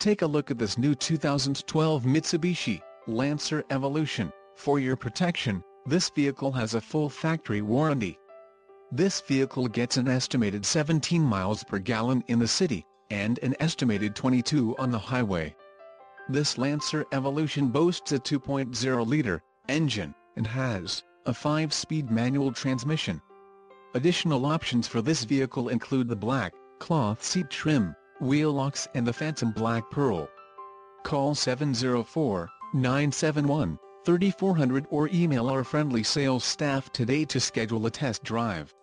Take a look at this new 2012 Mitsubishi Lancer Evolution. For your protection, this vehicle has a full factory warranty. This vehicle gets an estimated 17 miles per gallon in the city, and an estimated 22 on the highway. This Lancer Evolution boasts a 2.0-liter engine, and has a 5-speed manual transmission. Additional options for this vehicle include the black, cloth seat trim, wheel locks and the Phantom Black Pearl. Call 704-971-3400 or email our friendly sales staff today to schedule a test drive.